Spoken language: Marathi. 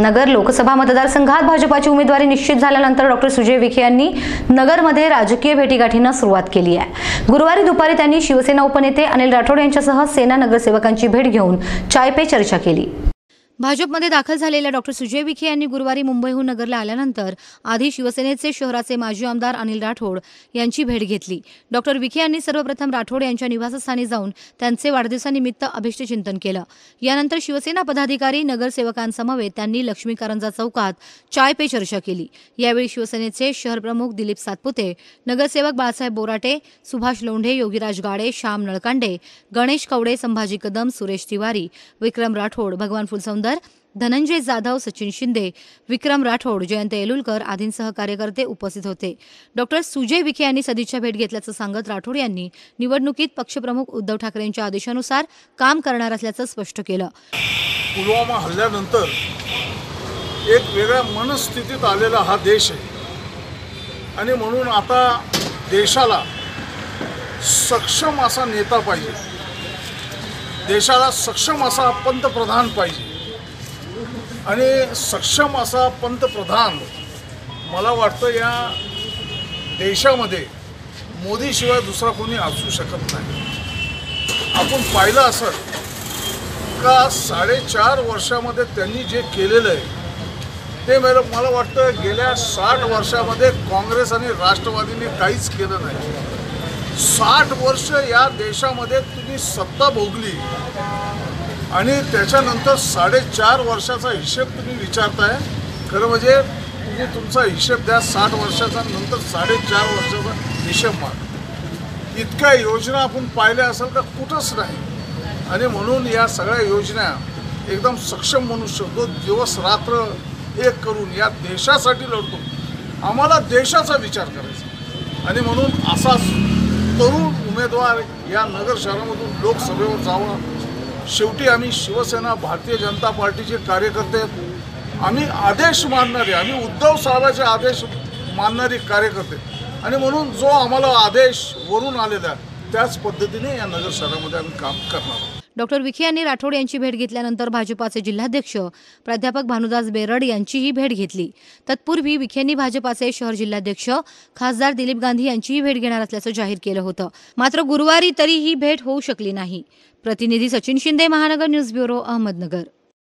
नगर लोकसभा मतदारसंघात भाजपाची उमेदवारी निश्चित झाल्यानंतर डॉक्टर सुजय विखे यांनी नगरमध्ये राजकीय भेटीगाठींना सुरुवात केली आहे. गुरुवारी दुपारी त्यांनी शिवसेना उपनेते अनिल राठोड यांच्यासह सेना नगरसेवकांची भेट घेऊन चाय पे चर्चा केली. भाजपमध्ये दाखल झालेल्या डॉक्टर सुजय विखे यांनी गुरुवारी मुंबईहून नगरला आल्यानंतर आधी शिवसेनेचे शहराचे माजी आमदार अनिल राठोड यांची भेट घेतली. डॉक्टर विखे यांनी सर्वप्रथम राठोड यांच्या निवासस्थानी जाऊन त्यांचे वाढदिवसानिमित्त अभिष्टचिंतन केलं. यानंतर शिवसेना पदाधिकारी नगरसेवकांसमवेत त्यांनी लक्ष्मी कारंजा चौकात चाय पे चर्चा केली. यावेळी शिवसेनेचे शहर प्रमुख दिलीप सातपुते नगरसेवक बाळासाहेब बोराटे सुभाष लोंढे योगीराज गाडे श्याम नळकांडे गणेश कवडे संभाजी कदम सुरेश तिवारी विक्रम राठोड भगवान फुलसौंदर धनंजय जाधव सचिन शिंदे विक्रम राठोड जयंत येलुलकर आदींसह कार्यकर्ते उपस्थित होते. डॉक्टर सुजय विखे यांनी सदिच्छा भेट घेतल्याचं सांगत राठोड यांनी निवडणुकीत पक्षप्रमुख उद्धव ठाकरेंच्या आदेशानुसार काम करणार असल्याचं स्पष्ट केलं. पुलवामा हल्ल्यानंतर एक वेगळ्या मनस्थितीत आलेला हा देश आहे. आणि म्हणून आता देशाला सक्षम असा नेता पाहिजे. देशाला सक्षम असा पंतप्रधान पाहिजे. आणि सक्षम असा पंतप्रधान मला वाटतं या देशामध्ये मोदीशिवाय दुसरा कोणी असू शकत नाही. आपण पाहिलं असं का साडेचार वर्षामध्ये त्यांनी जे केलेलं आहे ते मला मला वाटतं गेल्या साठ वर्षामध्ये काँग्रेस आणि राष्ट्रवादीने काहीच केलं नाही. साठ वर्ष या देशामध्ये तुम्ही सत्ता भोगली आणि त्याच्यानंतर साडेचार वर्षाचा हिशेब तुम्ही विचारताय. खरं म्हणजे तुम्ही तुमचा हिशेब द्या साठ वर्षाचा नंतर साडेचार वर्षाचा हिशेब मार. इतक्या योजना आपण पाहिल्या असेल तर कुठंच नाही. आणि म्हणून या सगळ्या योजना एकदम सक्षम मनुष्य शकतो. दिवस रात्र एक करून या देशासाठी लढतो. आम्हाला देशाचा विचार करायचा. आणि म्हणून असा तरुण उमेदवार या नगर शहरामधून लोकसभेवर जावा. शेवटी आम्ही शिवसेना भारतीय जनता पार्टीचे कार्यकर्ते आम्ही आदेश मानणारे आम्ही उद्धव साहेबांचे आदेश मानणारी कार्यकर्ते. आणि म्हणून जो आम्हाला आदेश वरून आलेला आहे त्याच पद्धतीने या नगर शहरामध्ये आम्ही काम करणार आहोत. डॉक्टर विखे यांनी राठोड यांची भेट घेतल्यानंतर भाजपाचे जिल्हाध्यक्ष प्राध्यापक भानुदास बेरड यांचीही भेट घेतली. तत्पूर्वी विखेंनी भाजपाचे शहर जिल्हाध्यक्ष खासदार दिलीप गांधी यांचीही भेट घेणार असल्याचं जाहीर केलं होतं. मात्र गुरुवारी तरी ही भेट होऊ शकली नाही. प्रतिनिधी सचिन शिंदे महानगर न्यूज ब्युरो अहमदनगर.